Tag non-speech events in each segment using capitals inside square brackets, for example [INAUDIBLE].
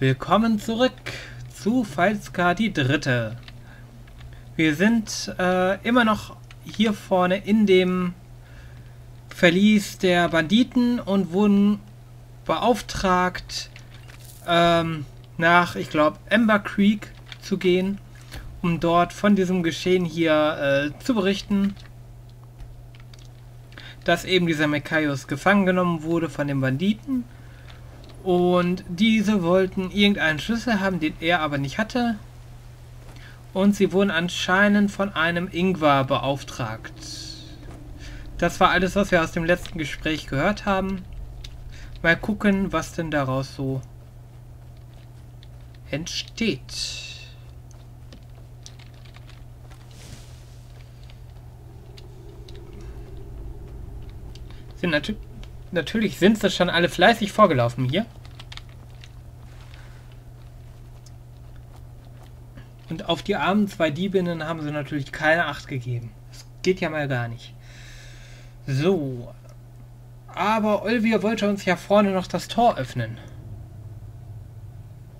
Willkommen zurück zu Falska die Dritte. Wir sind äh, immer noch hier vorne in dem Verlies der Banditen und wurden beauftragt, ähm, nach, ich glaube, Ember Creek zu gehen, um dort von diesem Geschehen hier äh, zu berichten, dass eben dieser Mekaios gefangen genommen wurde von den Banditen und diese wollten irgendeinen Schlüssel haben, den er aber nicht hatte. Und sie wurden anscheinend von einem Ingwer beauftragt. Das war alles, was wir aus dem letzten Gespräch gehört haben. Mal gucken, was denn daraus so entsteht. Sind natürlich natürlich sind sie schon alle fleißig vorgelaufen hier. Und auf die armen zwei Diebinnen haben sie natürlich keine Acht gegeben. Das geht ja mal gar nicht. So. Aber Olvia wollte uns ja vorne noch das Tor öffnen.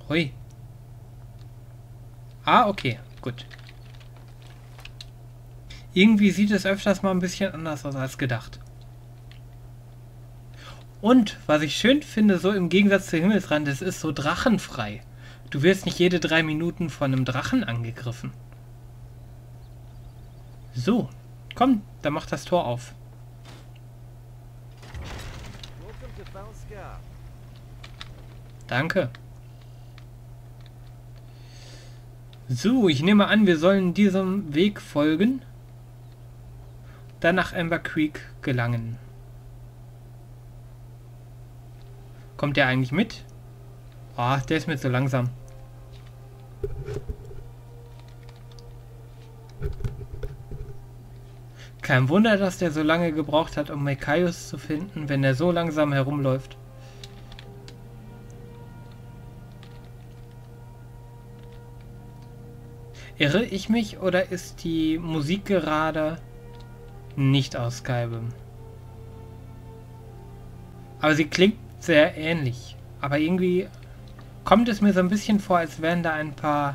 Hui. Ah, okay. Gut. Irgendwie sieht es öfters mal ein bisschen anders aus als gedacht. Und was ich schön finde, so im Gegensatz zu Himmelsrand, es ist so drachenfrei. Du wirst nicht jede drei Minuten von einem Drachen angegriffen. So, komm, dann mach das Tor auf. Danke. So, ich nehme an, wir sollen diesem Weg folgen. Dann nach Ember Creek gelangen. Kommt der eigentlich mit? Ah, oh, der ist mir zu langsam. Kein Wunder, dass der so lange gebraucht hat, um Mekaius zu finden, wenn er so langsam herumläuft. Irre ich mich oder ist die Musik gerade nicht aus Skyrim? Aber sie klingt sehr ähnlich. Aber irgendwie kommt es mir so ein bisschen vor, als wären da ein paar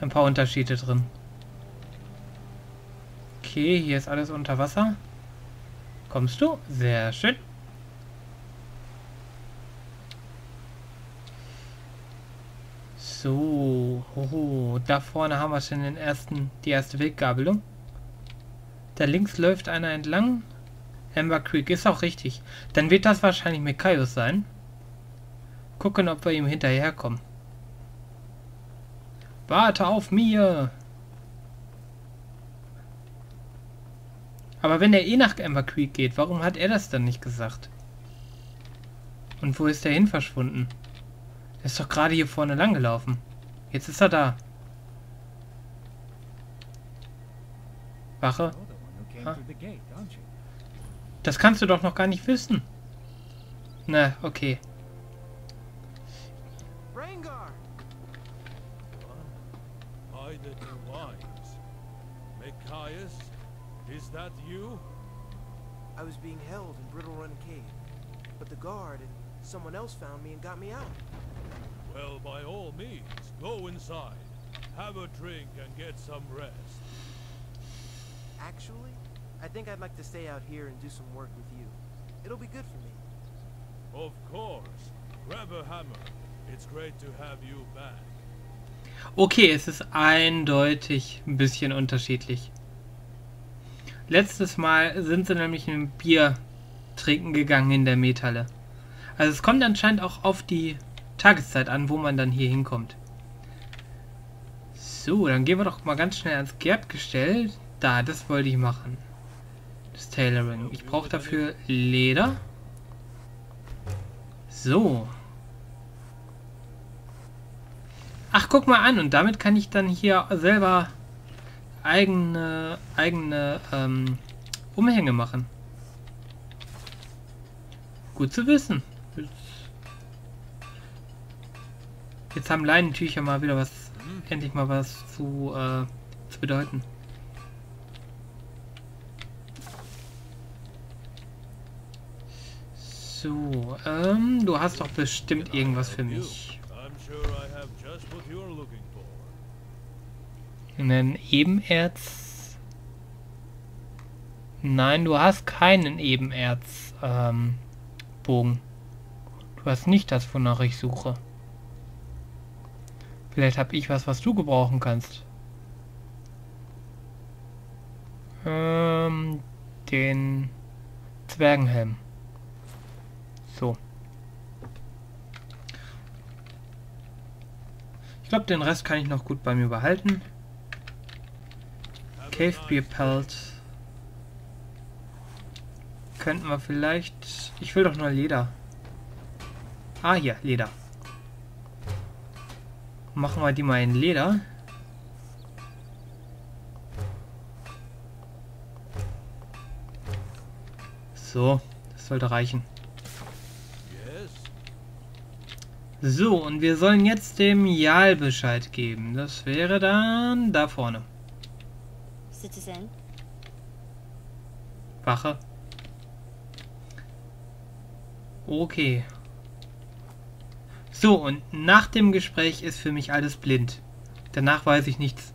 ein paar Unterschiede drin. Okay, hier ist alles unter Wasser. Kommst du? Sehr schön. So, hoho, da vorne haben wir schon den ersten, die erste Weggabelung. Da links läuft einer entlang. Amber Creek ist auch richtig. Dann wird das wahrscheinlich Mekaios sein. Gucken, ob wir ihm hinterherkommen. Warte auf mir! Aber wenn er eh nach Amber Creek geht, warum hat er das dann nicht gesagt? Und wo ist er hin verschwunden? Er ist doch gerade hier vorne lang gelaufen. Jetzt ist er da. Wache? Ah. Das kannst du doch noch gar nicht wissen. Na, okay. Was being held in Brittle Run Cave, but the guard and someone else found me and got me out. Well, by all means, go inside. Have a drink and get some rest. Actually, I think I'd like to stay out here and do some work with you. It'll be good for me. Of course. Grab a hammer. It's great to have you back. Okay, es ist eindeutig ein bisschen unterschiedlich. Letztes Mal sind sie nämlich ein Bier trinken gegangen in der Metalle. Also es kommt anscheinend auch auf die Tageszeit an, wo man dann hier hinkommt. So, dann gehen wir doch mal ganz schnell ans Gerbgestell. Da, das wollte ich machen. Das Tailoring. Ich brauche dafür Leder. So. Ach, guck mal an. Und damit kann ich dann hier selber eigene, eigene ähm, Umhänge machen. Gut zu wissen. Jetzt haben Leinentücher mal wieder was, endlich mal was zu, äh, zu bedeuten. So, ähm, du hast doch bestimmt irgendwas für mich. Einen Ebenerz? Nein, du hast keinen Ebenerz ähm. Du hast nicht das, wonach ich suche. Vielleicht habe ich was, was du gebrauchen kannst. Ähm, den Zwergenhelm. So. Ich glaube, den Rest kann ich noch gut bei mir behalten. Cave Beer Pelt. Könnten wir vielleicht... Ich will doch nur Leder. Ah, hier, Leder. Machen wir die mal in Leder. So, das sollte reichen. So, und wir sollen jetzt dem Jal Bescheid geben. Das wäre dann da vorne. Citizen. Wache. Okay. So, und nach dem Gespräch ist für mich alles blind. Danach weiß ich nichts.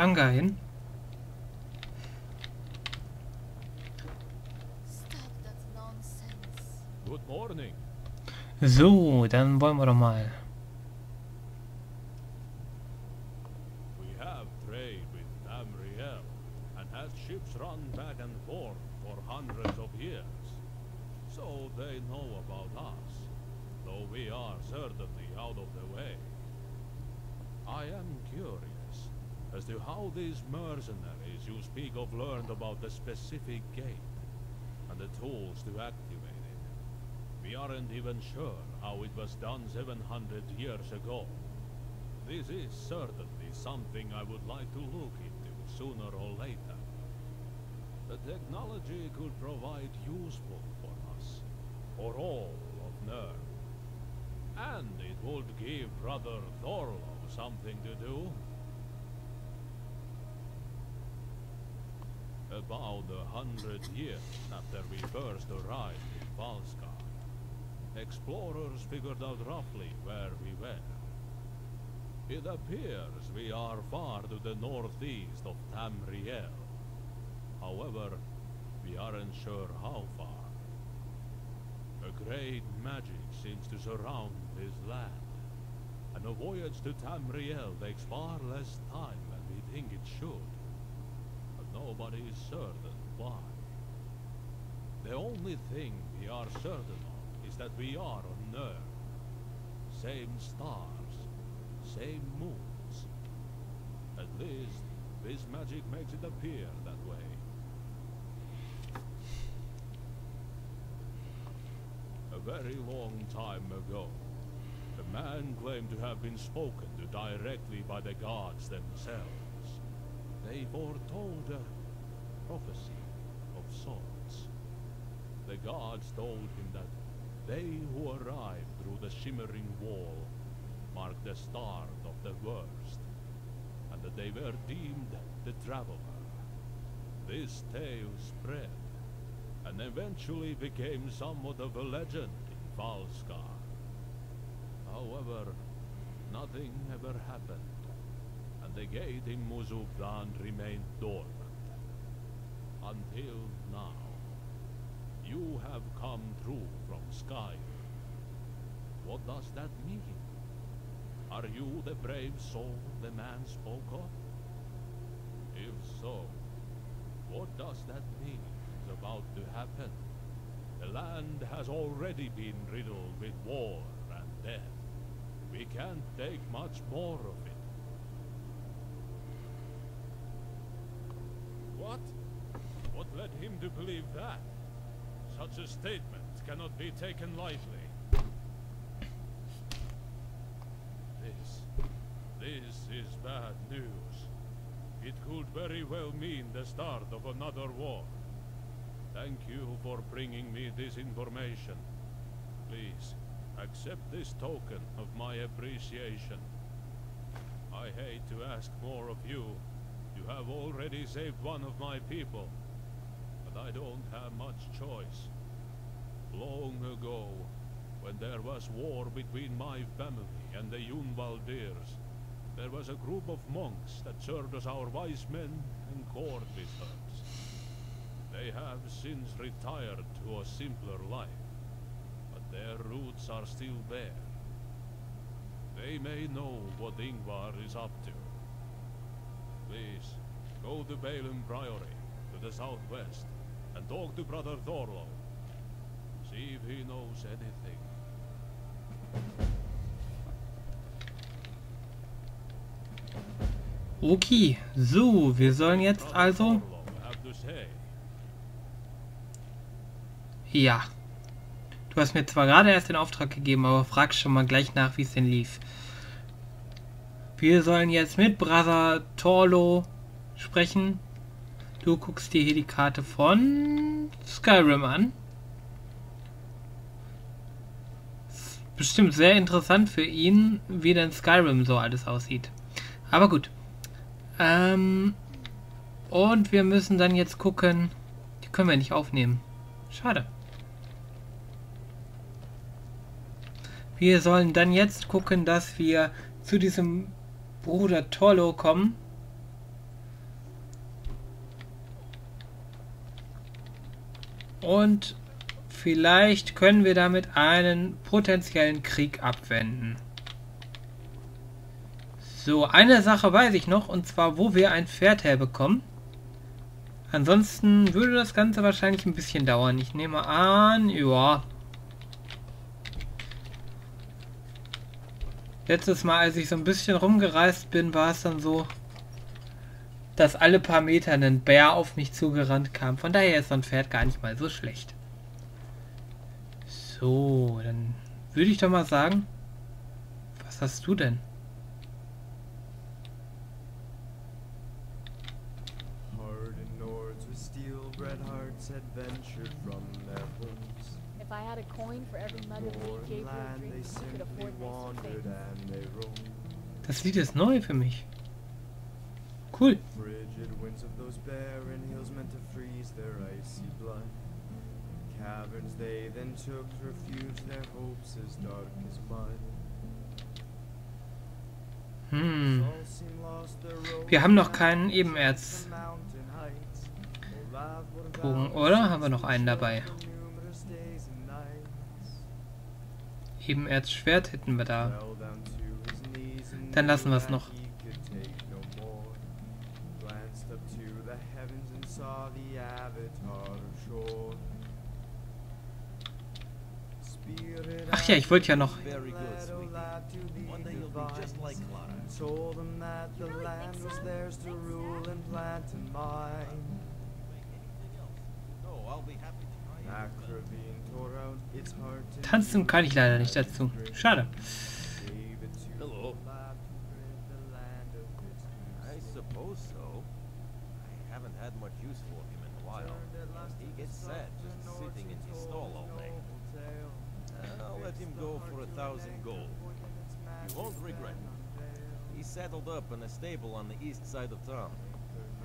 Anga hin? So, dann wollen wir doch mal. Mercenaries you speak of learned about the specific gate and the tools to activate it. We aren't even sure how it was done 700 years ago. This is certainly something I would like to look into sooner or later. The technology could provide useful for us, for all of Nern. And it would give Brother Thorlo something to do. About a hundred years after we first arrived in Valskar, explorers figured out roughly where we were. It appears we are far to the northeast of Tamriel. However, we aren't sure how far. A great magic seems to surround this land and a voyage to Tamriel takes far less time than we think it should. Nobody is certain why. The only thing we are certain of is that we are on Earth. Same stars, same moons. At least, this magic makes it appear that way. A very long time ago, a man claimed to have been spoken to directly by the gods themselves. They foretold a prophecy of sorts. The gods told him that they who arrived through the shimmering wall marked the start of the worst, and that they were deemed the traveler. This tale spread, and eventually became somewhat of a legend in Valskar. However, nothing ever happened, and the gate in Muzubdan remained dormant. Until now. You have come through from Sky. What does that mean? Are you the brave soul the man spoke of? If so, what does that mean is about to happen? The land has already been riddled with war and death. We can't take much more of it. What? What led him to believe that? Such a statement cannot be taken lightly. This... this is bad news. It could very well mean the start of another war. Thank you for bringing me this information. Please, accept this token of my appreciation. I hate to ask more of you. You have already saved one of my people. But I don't have much choice. Long ago, when there was war between my family and the Yunvaldirs, there was a group of monks that served as our wise men and court wizards. They have since retired to a simpler life, but their roots are still there. They may know what Ingvar is up to. Please, go to Balaam Priory, to the southwest, and talk to Brother Thorlo. See if he knows anything. Okay, so, wir sollen jetzt also... Ja. Du hast mir zwar gerade erst den Auftrag gegeben, aber frag schon mal gleich nach, wie es denn lief. Wir sollen jetzt mit Brother Torlo sprechen. Du guckst dir hier die Karte von Skyrim an. Bestimmt sehr interessant für ihn, wie denn Skyrim so alles aussieht. Aber gut. Ähm, und wir müssen dann jetzt gucken. Die können wir nicht aufnehmen. Schade. Wir sollen dann jetzt gucken, dass wir zu diesem Bruder Tolo kommen. Und vielleicht können wir damit einen potenziellen Krieg abwenden. So, eine Sache weiß ich noch, und zwar, wo wir ein Pferd herbekommen. Ansonsten würde das Ganze wahrscheinlich ein bisschen dauern. Ich nehme an, ja. Letztes Mal, als ich so ein bisschen rumgereist bin, war es dann so, dass alle paar Meter ein Bär auf mich zugerannt kam. Von daher ist so ein Pferd gar nicht mal so schlecht. So, dann würde ich doch mal sagen, was hast du denn? adventured from their homes. If I had a coin for every mug of Gabriel drinks, could afford. Das Lied ist neu für mich. Cool. Frigid winds of those barren hills meant to freeze their icy blood. Caverns they then took refuge, their hopes as dark as mud. Hm. Wir haben noch keinen Ebenerz. Bogen, oder? Haben wir noch einen dabei? Ebenerzschwert hätten wir da. Dann lassen wir es noch. Ach ja, ich wollte ja noch. Told them that Tanzen kann ich leider nicht dazu. Schade. I suppose so. I haven't had much use for him in a while. He gets sad just sitting in his stall all day. I'll let him go for a thousand gold. You won't regret saddled up in a stable on the east side of town.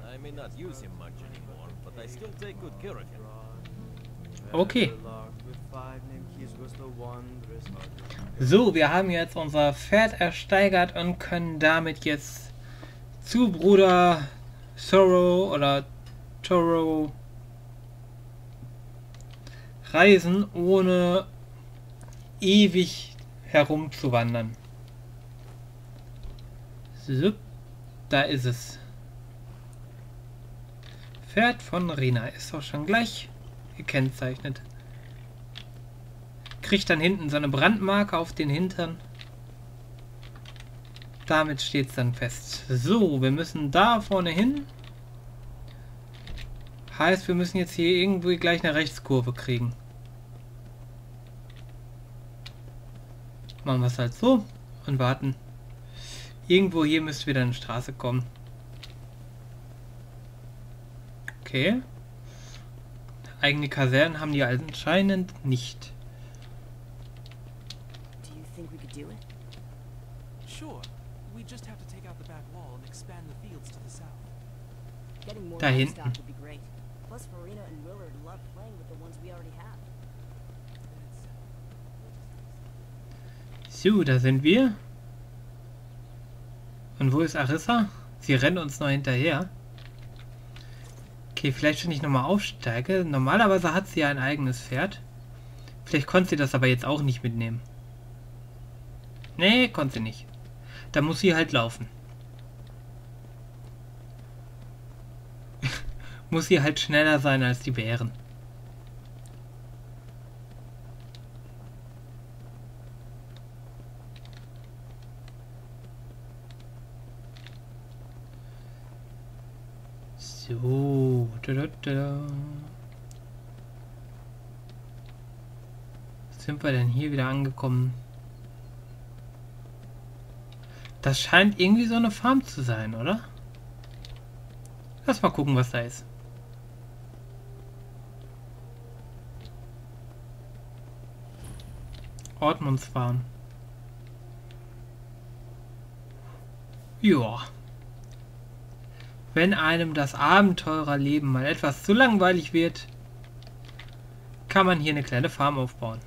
I may not use him much anymore, but I still take good care of him. Okay. So, wir haben jetzt unser Pferd ersteigert und können damit jetzt zu Bruder Sorrow oder Toro reisen, ohne ewig herumzuwandern. So, da ist es. Pferd von Rina ist auch schon gleich gekennzeichnet. Kriegt dann hinten so eine Brandmarke auf den Hintern. Damit steht es dann fest. So, wir müssen da vorne hin. Heißt, wir müssen jetzt hier irgendwie gleich eine Rechtskurve kriegen. Machen wir es halt so und warten. Irgendwo hier müsste wieder eine Straße kommen. Okay. Eigene Kasernen haben die anscheinend nicht. Do you think we could do it? Sure. We just have to take out the back wall and expand the fields to the south. Getting more Da hinten. livestock would be great. Plus, Farina and Willard love playing with the ones we already have. So, da sind wir. Und wo ist Arissa? Sie rennen uns noch hinterher. Okay, vielleicht wenn ich nochmal aufsteige. Normalerweise hat sie ja ein eigenes Pferd. Vielleicht konnte sie das aber jetzt auch nicht mitnehmen. Nee, konnte sie nicht. Da muss sie halt laufen. [LAUGHS] muss sie halt schneller sein als die Bären. So. Da, da, da. Sind wir denn hier wieder angekommen? Das scheint irgendwie so eine Farm zu sein, oder? Lass mal gucken, was da ist. Ortmundsfarm. Ja. Wenn einem das Abenteurerleben mal etwas zu langweilig wird, kann man hier eine kleine Farm aufbauen.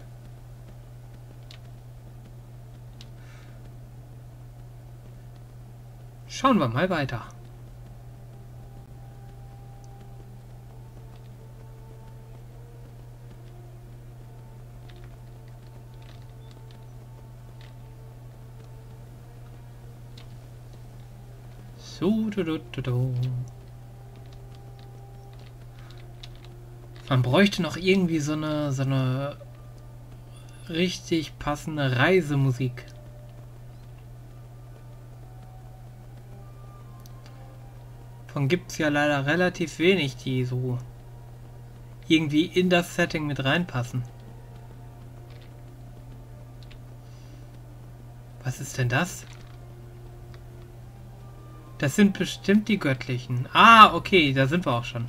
Schauen wir mal weiter. So, du, du, du. Man bräuchte noch irgendwie so eine, so eine richtig passende Reisemusik. Von gibt es ja leider relativ wenig, die so irgendwie in das Setting mit reinpassen. Was ist denn das? Das sind bestimmt die göttlichen. Ah, okay, da sind wir auch schon.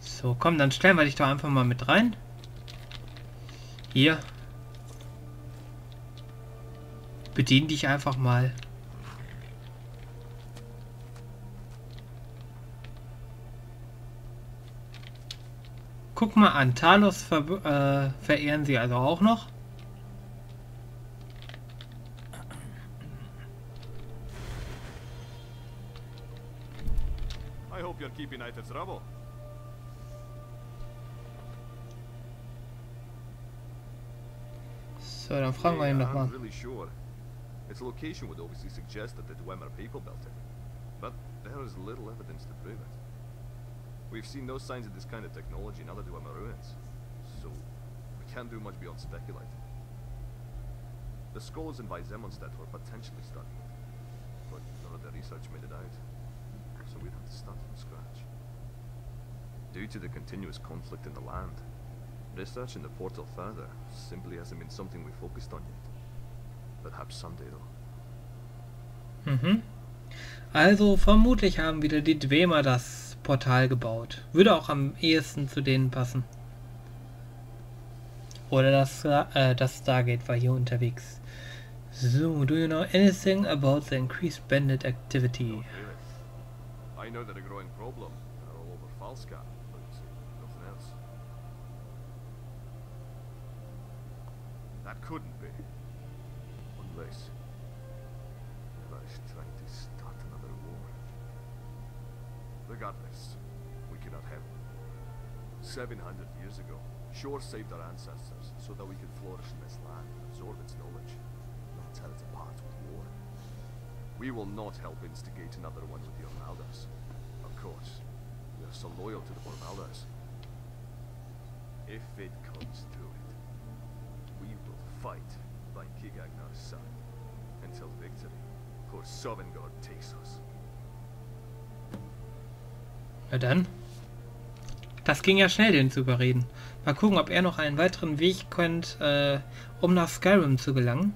So, komm, dann stellen wir dich doch einfach mal mit rein. Hier. Bedien dich einfach mal. Guck mal an, Talos ver äh, verehren sie also auch noch. Keeping out of trouble. So, dann fragen wir ihn doch mal. Really sure. Its location would obviously suggest that the Dwemer people built it. But there is little evidence to prove it. We've seen no signs of this kind of technology in other Dwemer ruins. So, we can't do much beyond speculating. The scholars in Weizemonstedt were potentially studying it. But none of their research made it out. We'd have to start from scratch. Due to the continuous conflict in the land, research in the portal further simply hasn't been something we focused on yet. Perhaps someday though. Mhm. Also vermutlich haben wieder die Dwemer das Portal gebaut. Würde auch am ehesten zu denen passen. Oder das, äh, das Stargate war hier unterwegs. So, do you know anything about the increased bandit activity? I know they're a growing problem. They're all over Falska, but nothing else. That couldn't be. Unless... Unless trying to start another war. Regardless, we cannot have it. 700 years ago, Shore saved our ancestors so that we could flourish in this land and absorb its knowledge. not tear it apart. We will not help instigate another one with the Ormaldas. Of course, we are so loyal to the Ormaldas. If it comes to it, we will fight by King Agnar's side until victory or Sovngarde takes us. Na dann. Das ging ja schnell, den zu überreden. Mal gucken, ob er noch einen weiteren Weg kennt, äh, um nach Skyrim zu gelangen.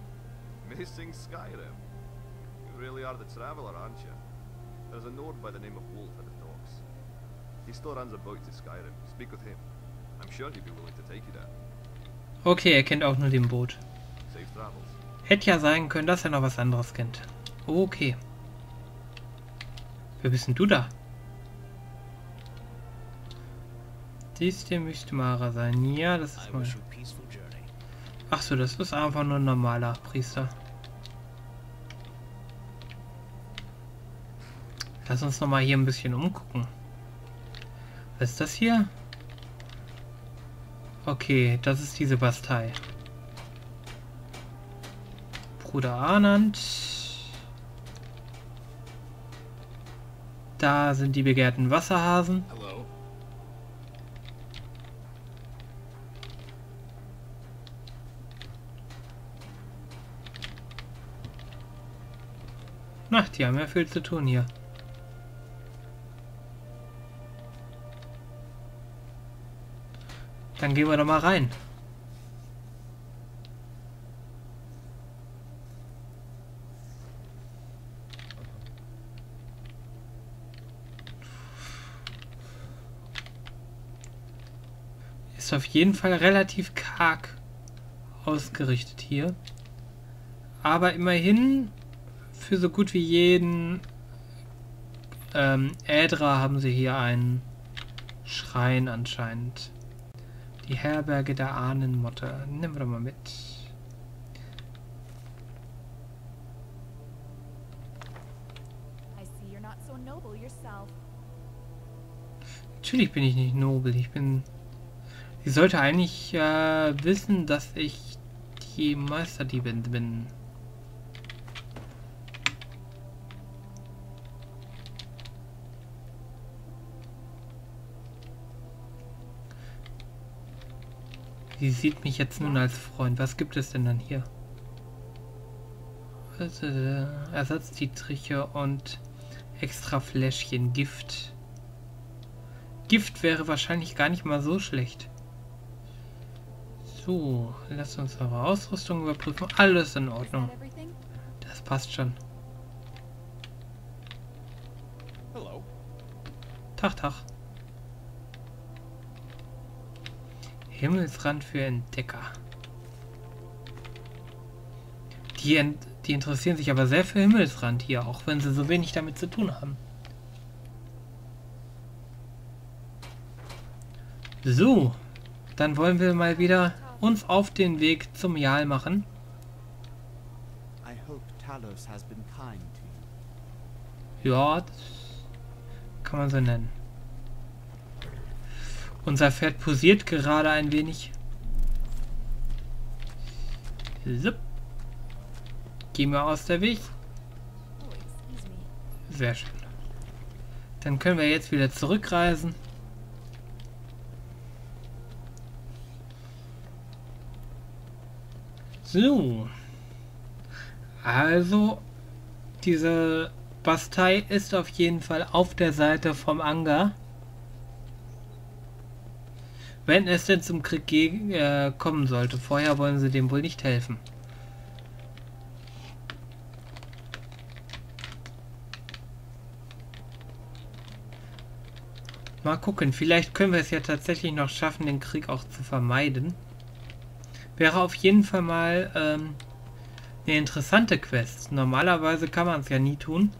Missing Skyrim? Really are the traveler, aren't you? There's a Nord by the name of Wolf at the docks. He still runs a boat to Skyrim. Speak with him. I'm sure he'd be willing to take you there. Okay, er kennt auch nur den Boot. Safe travels. Hätte ja sein können, dass er noch was anderes kennt. Okay. Wer bist denn du da? Dies hier müsste Mara sein. Ja, das ist I mal. wish you a peaceful journey. Ach so, das ist einfach nur ein normaler Priester. Lass uns noch mal hier ein bisschen umgucken. Was ist das hier? Okay, das ist diese Bastei. Bruder Arnand. Da sind die begehrten Wasserhasen. Hello. Na, die haben ja viel zu tun hier. Dann gehen wir doch mal rein. Ist auf jeden Fall relativ karg ausgerichtet hier. Aber immerhin für so gut wie jeden ähm, Ädra haben sie hier einen Schrein anscheinend. Die Herberge der Ahnenmotte. Nehmen wir doch mal mit. Natürlich bin ich nicht nobel. Ich bin. Sie sollte eigentlich äh, wissen, dass ich die Meisterdiebin bin. Sie sieht mich jetzt nun als Freund. Was gibt es denn dann hier? Äh, Ersatzdietriche und extra Fläschchen Gift. Gift wäre wahrscheinlich gar nicht mal so schlecht. So, lass uns eure Ausrüstung überprüfen. Alles in Ordnung. Das passt schon. Tag, Tag. Himmelsrand für Entdecker. Die, ent die interessieren sich aber sehr für Himmelsrand hier, auch wenn sie so wenig damit zu tun haben. So, dann wollen wir mal wieder uns auf den Weg zum Jal machen. Ja, das kann man so nennen. Unser Pferd posiert gerade ein wenig. So. Geh mir aus der Weg. Sehr schön. Dann können wir jetzt wieder zurückreisen. So. Also, diese Bastei ist auf jeden Fall auf der Seite vom Anga. Wenn es denn zum Krieg gegen, äh, kommen sollte. Vorher wollen sie dem wohl nicht helfen. Mal gucken, vielleicht können wir es ja tatsächlich noch schaffen, den Krieg auch zu vermeiden. Wäre auf jeden Fall mal ähm, eine interessante Quest. Normalerweise kann man es ja nie tun.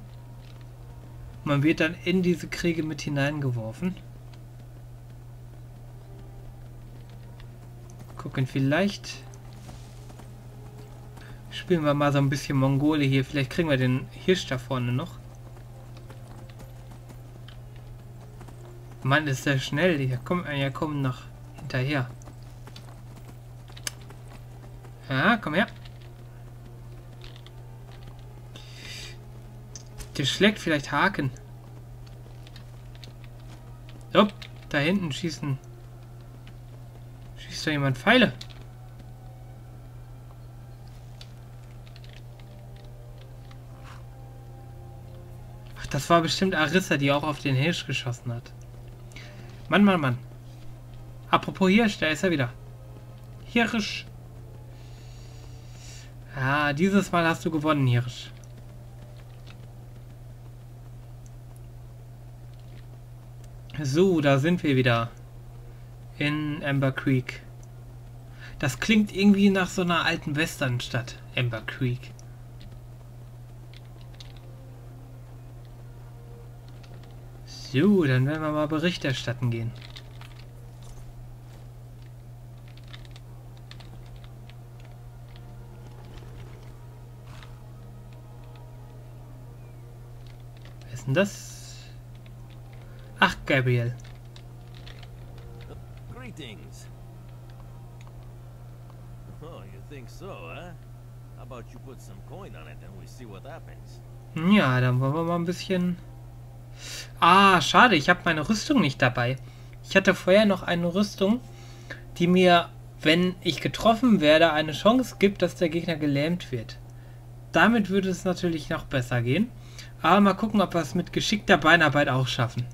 Man wird dann in diese Kriege mit hineingeworfen. Gucken, vielleicht spielen wir mal so ein bisschen Mongole hier. Vielleicht kriegen wir den Hirsch da vorne noch. Mann, ist der schnell. Hier kommt ja kommen noch hinterher. Ja, komm her. Der schlägt vielleicht Haken. Upp, da hinten schießen. Da jemand Pfeile? Ach, das war bestimmt Arissa, die auch auf den Hirsch geschossen hat. Mann, Mann, Mann. Apropos Hirsch, da ist er wieder. Hirsch. Ah, dieses Mal hast du gewonnen, Hirsch. So, da sind wir wieder. In Amber Creek. Das klingt irgendwie nach so einer alten Westernstadt, Amber Creek. So, dann werden wir mal Bericht erstatten gehen. Wer ist denn das? Ach, Gabriel. Greetings. Ja, dann wollen wir mal ein bisschen... Ah, schade, ich habe meine Rüstung nicht dabei. Ich hatte vorher noch eine Rüstung, die mir, wenn ich getroffen werde, eine Chance gibt, dass der Gegner gelähmt wird. Damit würde es natürlich noch besser gehen. Aber mal gucken, ob wir es mit geschickter Beinarbeit auch schaffen.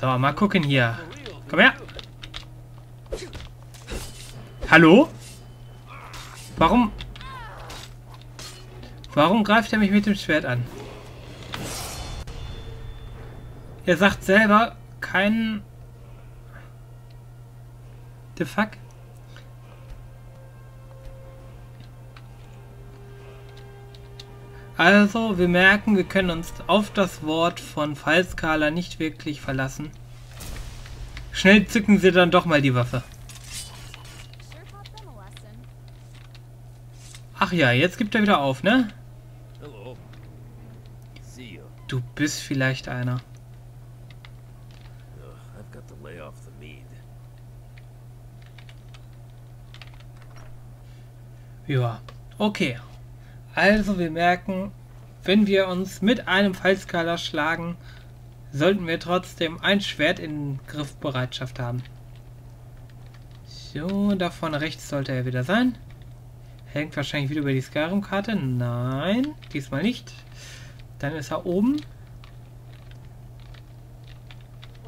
So, mal gucken hier. Komm her. Hallo? Warum? Warum greift er mich mit dem Schwert an? Er sagt selber keinen... The fuck? Also, wir merken, wir können uns auf das Wort von Fallskala nicht wirklich verlassen. Schnell zücken sie dann doch mal die Waffe. Ach ja, jetzt gibt er wieder auf, ne? Du bist vielleicht einer. Ja, okay. Also wir merken, wenn wir uns mit einem Fallskala schlagen, sollten wir trotzdem ein Schwert in Griffbereitschaft haben. So, da vorne rechts sollte er wieder sein. Hängt wahrscheinlich wieder über die Skyrim-Karte. Nein, diesmal nicht. Dann ist er oben.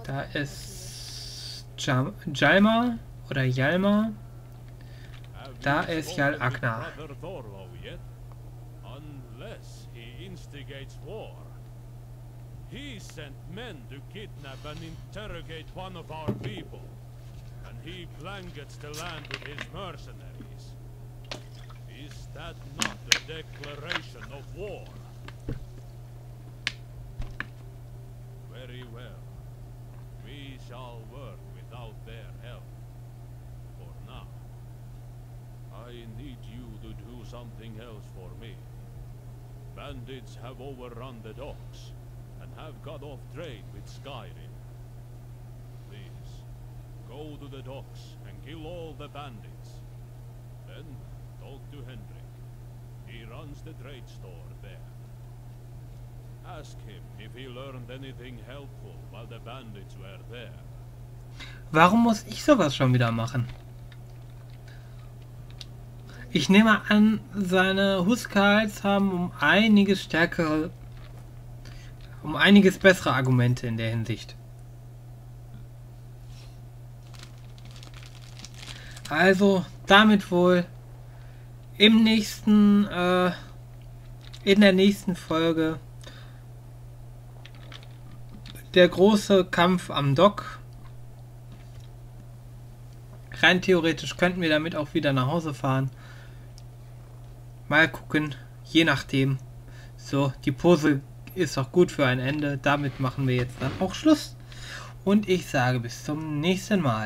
Da ist Jam Jalma oder Jalma. Da ist Jarl spoken instigates war. He sent men to kidnap and interrogate one of our people. And he blankets the land with his mercenaries. Is that not a declaration of war? Very well. We shall work without their help. For now. I need you to do something else for me. Bandits have overrun the docks and have got off trade with Skyrim. Please, go to the docks and kill all the bandits. Then talk to Hendrik. He runs the trade store there. Ask him if he learned anything helpful while the bandits were there. Warum muss ich sowas schon wieder machen? Ich nehme an, seine Huskals haben um einiges stärkere, um einiges bessere Argumente in der Hinsicht. Also, damit wohl im nächsten, äh, in der nächsten Folge der große Kampf am Dock. Rein theoretisch könnten wir damit auch wieder nach Hause fahren. Mal gucken, je nachdem. So, die Pose ist auch gut für ein Ende. Damit machen wir jetzt dann auch Schluss. Und ich sage bis zum nächsten Mal.